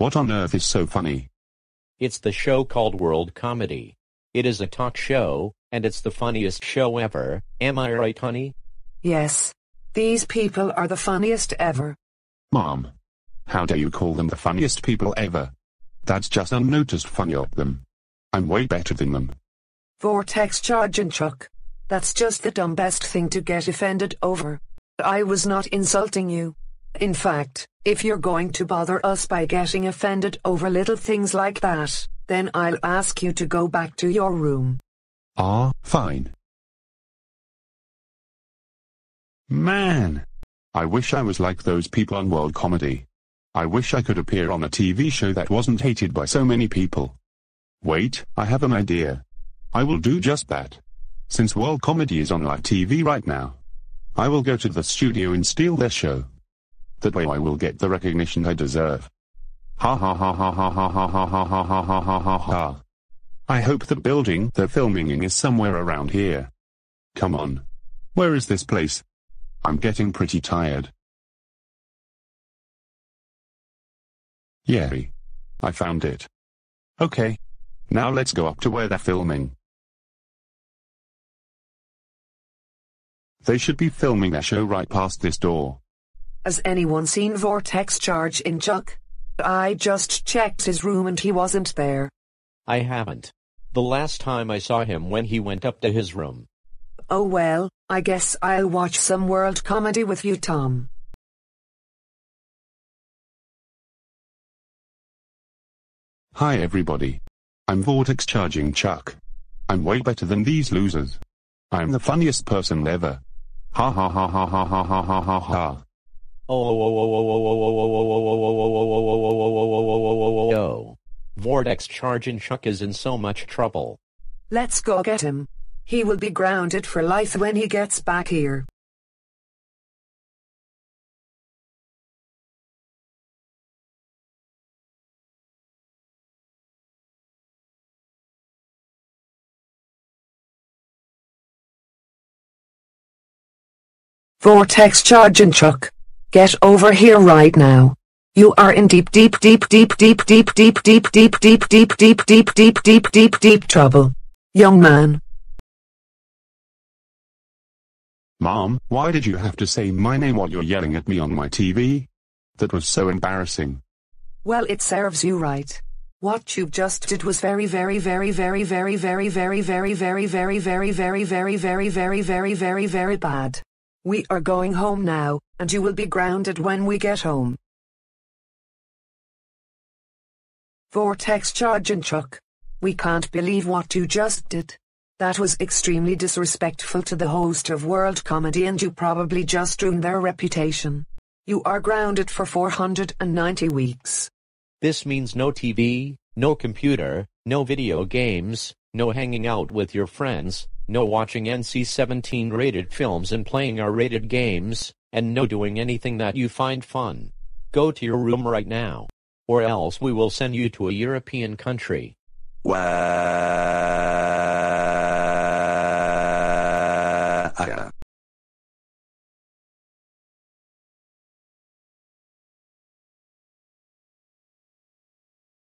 What on earth is so funny? It's the show called World Comedy. It is a talk show, and it's the funniest show ever, am I right honey? Yes. These people are the funniest ever. Mom. How dare you call them the funniest people ever? That's just unnoticed funny of them. I'm way better than them. Vortex Chargin' Chuck. That's just the dumbest thing to get offended over. I was not insulting you. In fact, if you're going to bother us by getting offended over little things like that, then I'll ask you to go back to your room. Ah, fine. Man. I wish I was like those people on World Comedy. I wish I could appear on a TV show that wasn't hated by so many people. Wait, I have an idea. I will do just that. Since World Comedy is on live TV right now, I will go to the studio and steal their show. That way I will get the recognition I deserve. Ha ha ha ha ha ha ha ha ha ha ha ha ha ha. I hope the building they're filming in is somewhere around here. Come on. Where is this place? I'm getting pretty tired. Yay. I found it. Okay. Now let's go up to where they're filming. They should be filming their show right past this door. Has anyone seen Vortex Chargin' Chuck? I just checked his room and he wasn't there. I haven't. The last time I saw him when he went up to his room. Oh well, I guess I'll watch some world comedy with you Tom. Hi everybody. I'm Vortex Chargin' Chuck. I'm way better than these losers. I'm the funniest person ever. Ha ha ha ha ha ha ha ha ha ha. Yo. Vortex Chargin' Chuck is in so much trouble. Let's go get him. He will be grounded for life when he gets back here. Vortex Chargin' Chuck. Get over here right now. You are in deep deep deep deep deep deep deep deep deep deep deep deep deep deep deep deep deep trouble. Young man. Mom, why did you have to say my name while you're yelling at me on my TV? That was so embarrassing. Well it serves you right. What you just did was very very very very very very very very very very very very very very very very very very bad. We are going home now, and you will be grounded when we get home. Vortex Chargin' Chuck. We can't believe what you just did. That was extremely disrespectful to the host of World Comedy and you probably just ruined their reputation. You are grounded for 490 weeks. This means no TV, no computer, no video games, no hanging out with your friends, no watching NC-17 rated films and playing R-rated games, and no doing anything that you find fun. Go to your room right now. Or else we will send you to a European country. Wow.